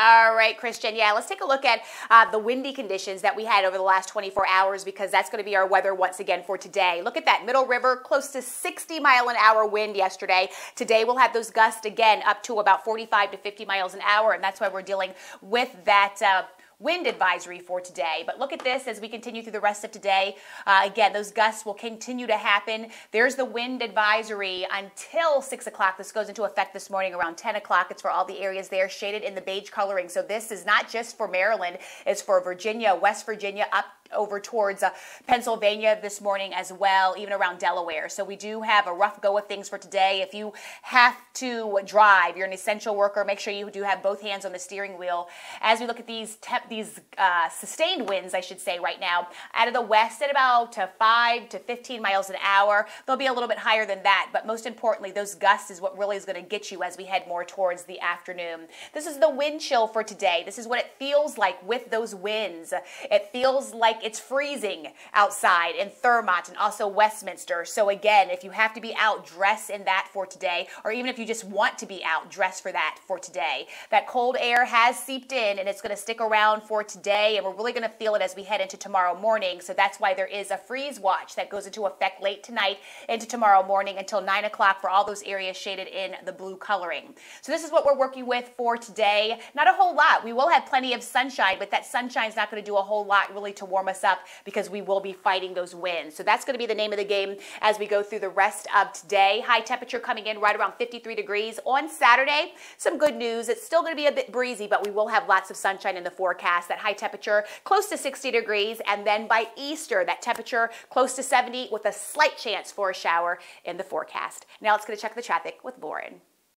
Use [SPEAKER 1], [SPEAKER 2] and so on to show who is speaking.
[SPEAKER 1] All right, Christian. Yeah, let's take a look at uh, the windy conditions that we had over the last 24 hours because that's going to be our weather once again for today. Look at that Middle River, close to 60 mile an hour wind yesterday. Today we'll have those gusts again up to about 45 to 50 miles an hour, and that's why we're dealing with that. Uh, wind advisory for today. But look at this as we continue through the rest of today. Uh, again, those gusts will continue to happen. There's the wind advisory until 6 o'clock. This goes into effect this morning around 10 o'clock. It's for all the areas there shaded in the beige coloring. So this is not just for Maryland, it's for Virginia, West Virginia, up over towards uh, Pennsylvania this morning as well, even around Delaware. So we do have a rough go of things for today. If you have to drive, you're an essential worker, make sure you do have both hands on the steering wheel. As we look at these these uh, sustained winds, I should say right now, out of the west at about uh, 5 to 15 miles an hour. They'll be a little bit higher than that, but most importantly, those gusts is what really is going to get you as we head more towards the afternoon. This is the wind chill for today. This is what it feels like with those winds. It feels like like it's freezing outside in Thurmont and also Westminster. So again, if you have to be out, dress in that for today, or even if you just want to be out, dress for that for today. That cold air has seeped in and it's going to stick around for today, and we're really going to feel it as we head into tomorrow morning. So that's why there is a freeze watch that goes into effect late tonight into tomorrow morning until 9 o'clock for all those areas shaded in the blue coloring. So this is what we're working with for today. Not a whole lot. We will have plenty of sunshine, but that sunshine is not going to do a whole lot really to warm us up because we will be fighting those winds. So that's going to be the name of the game as we go through the rest of today. High temperature coming in right around 53 degrees on Saturday. Some good news. It's still going to be a bit breezy, but we will have lots of sunshine in the forecast. That high temperature close to 60 degrees. And then by Easter, that temperature close to 70 with a slight chance for a shower in the forecast. Now let's get to check the traffic with Lauren.